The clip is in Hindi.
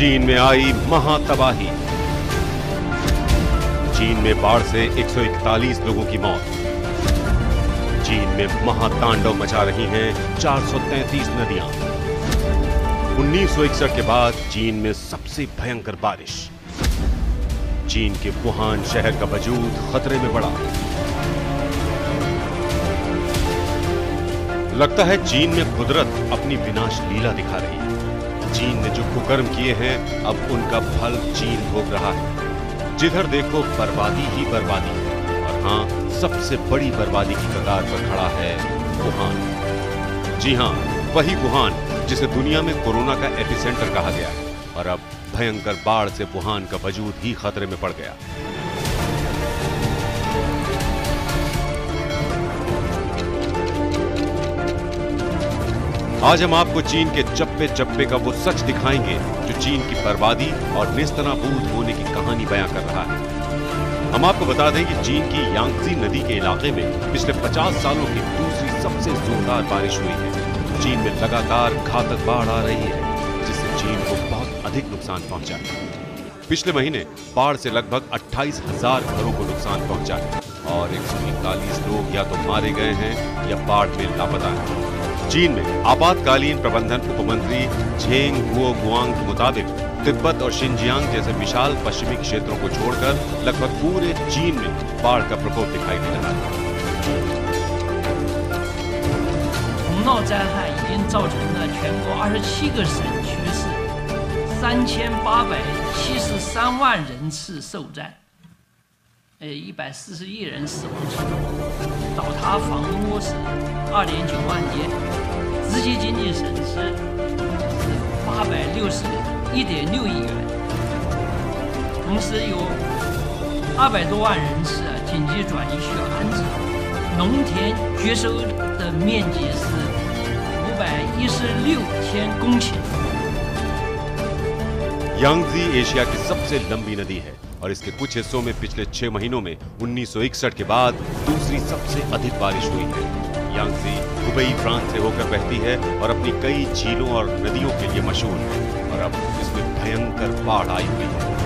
चीन में आई महातबाही। चीन में बाढ़ से 141 लोगों की मौत। चीन में महातांडव मचा रही हैं 433 नदियाँ। 1961 के बाद चीन में सबसे भयंकर बारिश। चीन के वुहान शहर का वजूद खतरे में पड़ा लगता है चीन में कुदरत अपनी विनाश लीला दिखा रही है। चीन ने जो कुकर्म किए हैं, अब उनका फल चीन भोग रहा है। जिधर देखो बर्बादी ही बर्बादी है, और हाँ सबसे बड़ी बर्बादी की कगार पर खड़ा है वुहान। जी हाँ वही वुहान, जिसे दुनिया में कोरोना का एपिसेंटर कहा गया है, और अब भयंकर बाढ़ से वुहान का वजूद ही खतरे में पड़ गया। आज हम आपको चीन के चप्पे चप्पे का वो सच दिखाएँगे, जो चीन की बर्बादी और निस्तनाबूद होने की कहानी बयां कर रहा है। हम आपको बता दें कि चीन की यांगजी नदी के इलाके में पिछले 50 सालों की दूसरी सबसे जोरदार बारिश हुई है। चीन में लगातार घातक बाढ़ आ रही है, जिससे चीन को बहुत अधिक नुकसान पहुँचा है। पिछले महीने बाढ़ से लगभग अट्ठाईस हज़ार घरों को नुकसान पहुँचा है और एक लोग या तो मारे गए हैं या बाढ़ में लापता हैं। चीन में आपातकालीन प्रबंधन उपमंत्री झेंग हुओ गुआंग के मुताबिक तिब्बत और शिंजियांग जैसे विशाल पश्चिमी क्षेत्रों को छोड़कर लगभग पूरे चीन में बाढ़ का प्रकोप दिखाई दे रहा है 洪涝灾害已经造成了全国二十七个省区市三千八百七十三万人次受灾， 呃，一百四十亿人死亡其中，倒塌房屋是二点九万间，直接经济损失是八百六十一点六亿元，同时有二百多万人次啊紧急转移需要安置，农田绝收的面积是五百一十六千公顷。 यांगजी एशिया की सबसे लंबी नदी है और इसके कुछ हिस्सों में पिछले छह महीनों में 1961 के बाद दूसरी सबसे अधिक बारिश हुई है। यांगजी दुबई, फ्रांस से होकर बहती है और अपनी कई झीलों और नदियों के लिए मशहूर है। और अब इसमें भयंकर बाढ़ आई हुई है।